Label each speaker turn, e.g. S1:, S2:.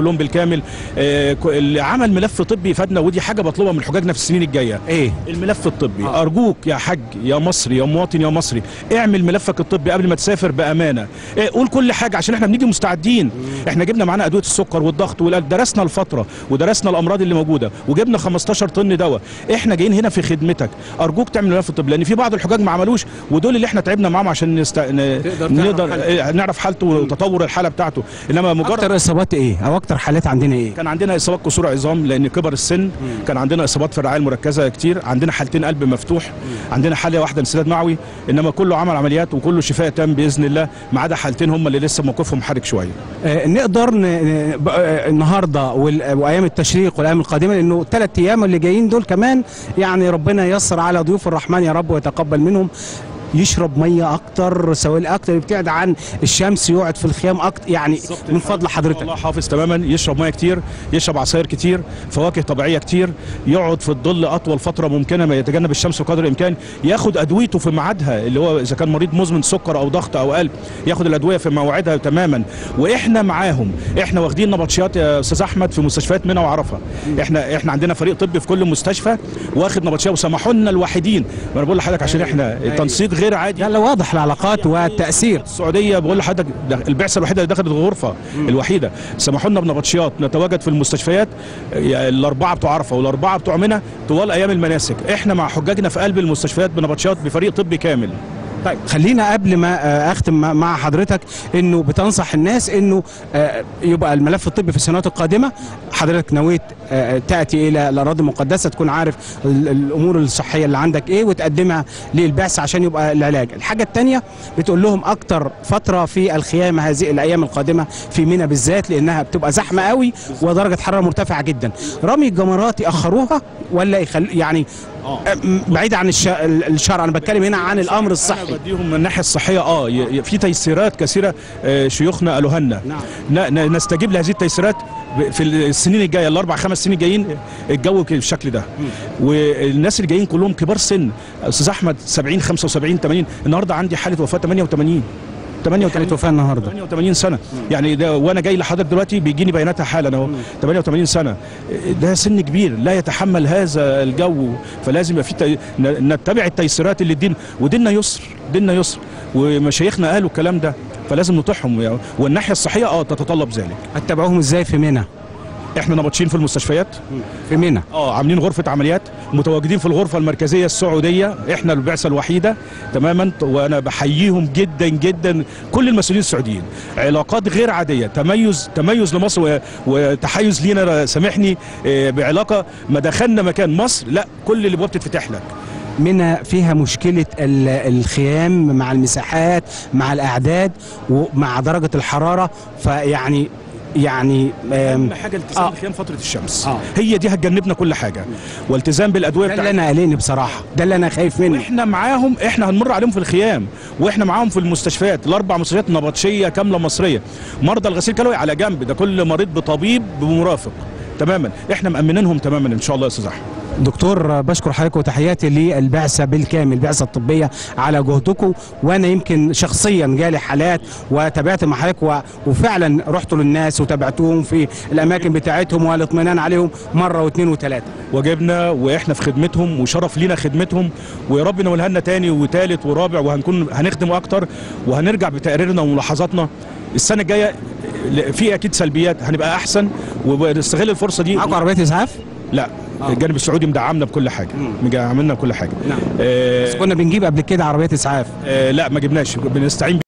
S1: كلهم بالكامل. آه، اللي عمل ملف طبي فادنا ودي حاجة بطلبها من حجاجنا في السنين الجاية.
S2: إيه؟
S1: الملف الطبي.
S2: آه.
S1: أرجوك يا حاج يا مصري يا مواطن يا مصري اعمل ملفك الطبي قبل ما تسافر بأمانة. إيه قول كل حاجة عشان إحنا بنيجي مستعدين. إحنا جبنا معانا أدوية السكر والضغط والقلب درسنا الفترة ودرسنا الأمراض اللي موجودة وجبنا 15 طن دواء. إحنا جايين هنا في خدمتك. أرجوك تعمل ملف الطبي لأن في بعض الحجاج ما عملوش ودول اللي إحنا تعبنا معاهم عشان نست... ن... نقدر نعرف حالته وتطور الحالة بتاعته. إنما مجرد
S2: أكتر إصابات إيه؟ أو أكتر حالات عندنا إيه؟
S1: كان عندنا إصابات كسور عظام لأن كبر السن. كان عندنا إصابات في الرعاية المركزة كتير. عندنا حالتين قلب مفتوح. عندنا حالة واحدة انسداد معوي. إنما كله عمل عمليات وكله شفاء تام بإذن الله ما عدا حالتين هم اللي لسه موقفهم حرج شوية.
S2: آه، نقدر ن... آه، النهارده وال- وأيام التشريق والأيام القادمة لأنه ثلاث أيام اللي جايين دول كمان يعني ربنا ييسر على ضيوف الرحمن يا رب ويتقبل منهم. يشرب مية أكتر سوائل أكتر يبتعد عن الشمس يقعد في الخيام أكتر يعني من فضل حضرتك.
S1: الله حافظ تماما. يشرب مية كتير يشرب عصاير كتير فواكه طبيعية كتير يقعد في الظل أطول فترة ممكنة ما يتجنب الشمس بقدر الإمكان. ياخد أدويته في ميعادها اللي هو إذا كان مريض مزمن سكر أو ضغط أو قلب ياخد الأدوية في موعدها تماما. وإحنا معاهم إحنا واخدين نبطشيات يا أستاذ أحمد في مستشفيات منى وعرفة. إحنا إحنا عندنا فريق طبي في كل مستشفى واخد نبطشية. وسمحوا لنا الوحيدين. ما أنا بقول لحضرتك عشان إحنا التنسيق غير عادي.
S2: لا لا واضح العلاقات والتأثير.
S1: السعودية بقول لحضرتك البعثة الوحيدة اللي دخلت الغرفة الوحيدة. سمحوا لنا بنبطشيات نتواجد في المستشفيات. الأربعة بتوع عرفة والأربعة بتوع منى طوال أيام المناسك. إحنا مع حجاجنا في قلب المستشفيات بنبطشيات بفريق طبي كامل.
S2: طيب. خلينا قبل ما آه، أختم مع- حضرتك إنه بتنصح الناس إنه آه، يبقى الملف الطبي في السنوات القادمة حضرتك نويت آه، تأتي إلى الأراضي المقدسة تكون عارف ال- الأمور الصحية اللي عندك إيه وتقدمها للبعث عشان يبقى العلاج. الحاجة الثانية بتقول لهم أكتر فترة في الخيام هذه الأيام القادمة في منى بالذات لأنها بتبقى زحمة قوي ودرجة حرارة مرتفعة جدا. رمي الجمرات يأخروها ولا يخل يعني آه، بعيد عن الش- الشرع أنا بتكلم هنا عن الأمر الصحي.
S1: أنا بديهم من الناحية الصحية آه في تيسيرات كثيرة آه، شيوخنا قالوها لنا
S2: نعم.
S1: نستجيب لهذه التيسيرات في السنين الجاية الأربع خمس سنين جايين الجو بالشكل ده. والناس اللي جايين كلهم كبار سن أستاذ أحمد 70 75 80 النهارده عندي حالة وفاة 88
S2: كانت
S1: 88
S2: وفاه النهارده.
S1: 88 سنة. يعني ده وأنا جاي لحضرتك دلوقتي بيجيني بياناتها حالا اهو. 88 سنة. ده سن كبير. لا يتحمل هذا الجو. فلازم يبقى في نتبع التيسيرات اللي الدين وديننا يسر. ديننا يسر. ومشايخنا قالوا الكلام ده. فلازم نطيعهم يعني. والناحية الصحيه آه تتطلب ذلك.
S2: هتتابعوهم إزاي في منى؟
S1: إحنا نبطشين في المستشفيات.
S2: في منى
S1: آه عاملين غرفة عمليات متواجدين في الغرفة المركزية السعودية. إحنا البعثة الوحيدة تماما. وأنا بحييهم جدا جدا كل المسؤولين السعوديين. علاقات غير عادية تميز تميز لمصر وتحيز لينا سامحني آه، بعلاقة. ما دخلنا مكان مصر لا كل اللي بوابة تتفتح لك.
S2: منى فيها مشكلة ال- الخيام مع المساحات مع الأعداد ومع درجة الحرارة. فيعني يعني
S1: أهم حاجة التزام
S2: آه.
S1: الخيام فترة الشمس.
S2: آه.
S1: هي دي هتجنبنا كل حاجة. والتزام بالأدوية
S2: ده اللي
S1: بتاعتنا
S2: أنا قلقني بصراحة. ده اللي أنا خايف منه.
S1: وإحنا معاهم إحنا هنمر عليهم في الخيام. وإحنا معاهم في المستشفيات. الأربع مستشفيات نبطشية كاملة مصرية. مرضى الغسيل كلوي على جنب. ده كل مريض بطبيب بمرافق. تماما. إحنا مأمنينهم تماما إن شاء الله يا أستاذ أحمد.
S2: دكتور بشكر حضرتك وتحياتي للبعثة بالكامل البعثة الطبية على جهدكم. وأنا يمكن شخصيا جالي حالات وتابعت مع حضرتك وفعلا رحت للناس وتابعتهم في الأماكن بتاعتهم والاطمئنان عليهم مرة واثنين وثلاثة.
S1: واجبنا وإحنا في خدمتهم وشرف لينا خدمتهم. ويا رب نقولها لنا تاني وتالت ورابع وهنكون هنخدم أكتر وهنرجع بتقريرنا وملاحظاتنا. السنة الجاية في أكيد سلبيات هنبقى أحسن. ونستغل الفرصة دي.
S2: معاكم عربية إسعاف؟
S1: لا الجانب السعودي مدعمنا بكل حاجة. مدعمنا بكل حاجة.
S2: نعم.
S1: آه
S2: بس كنا بنجيب قبل كده عربيات إسعاف.
S1: آه لا ما جبناش. بنستعين